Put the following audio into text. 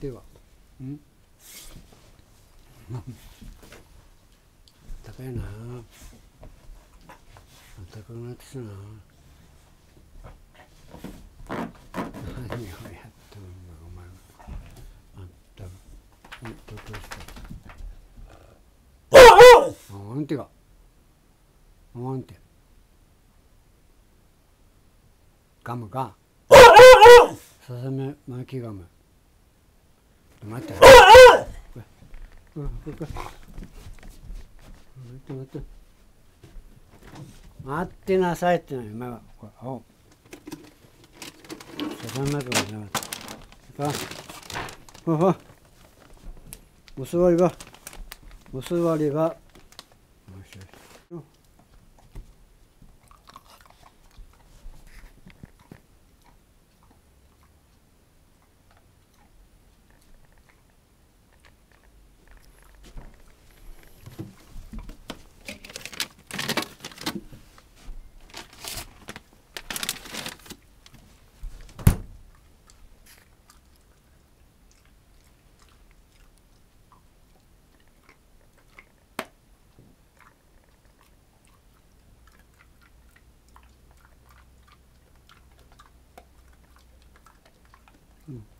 手はうん？高いな。高くなってきたな。何をやってるんだお前は。あんたうんどうした？あんてがあんて。ガムかささめ巻きガム。待って。待って待って。待ってなさいってのよ前は。これ青。ささめ巻きガムじゃなかったかほほお座りばお座りばよしよしうん